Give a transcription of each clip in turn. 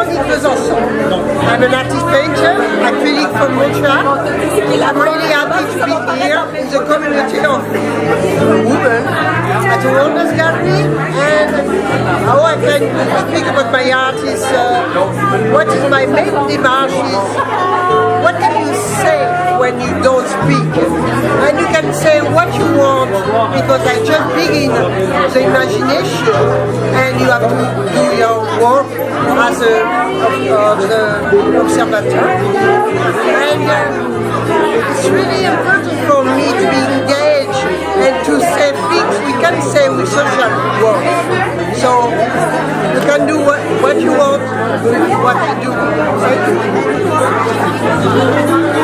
I'm an artist painter, acrylic from Montreal. I'm really happy to be here in the community of women at the Wonders Gallery and how I can speak about my art is uh, what is my main demarche is what can you say when you don't speak? And can say what you want because I just begin the imagination and you have to do your work as a of the observator. And uh, it's really important for me to be engaged and to say things we can say with social work. So you can do what, what you want with what I do. Thank you.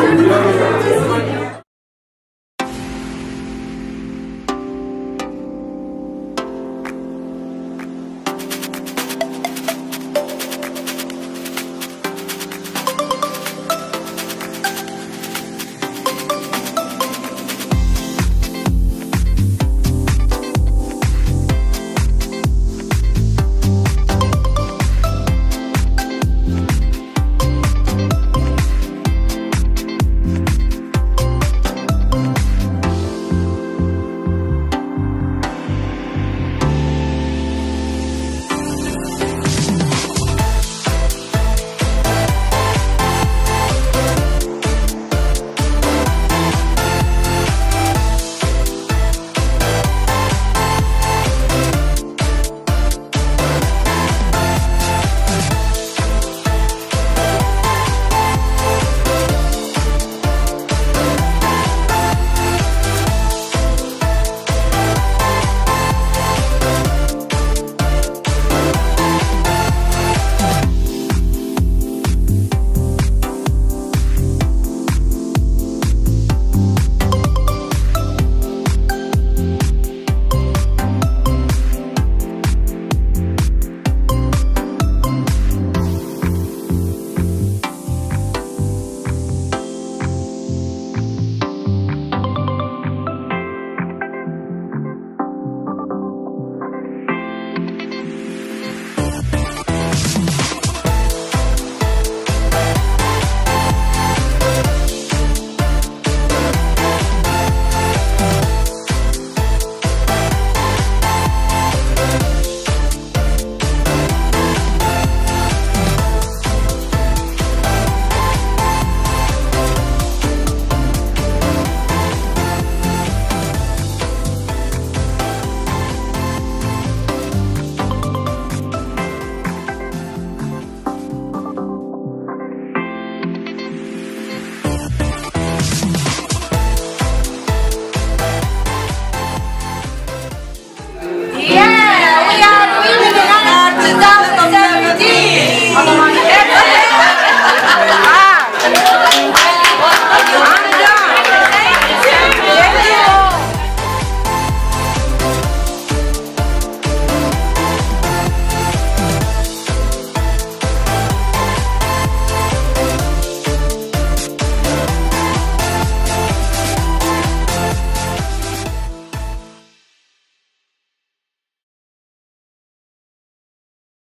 the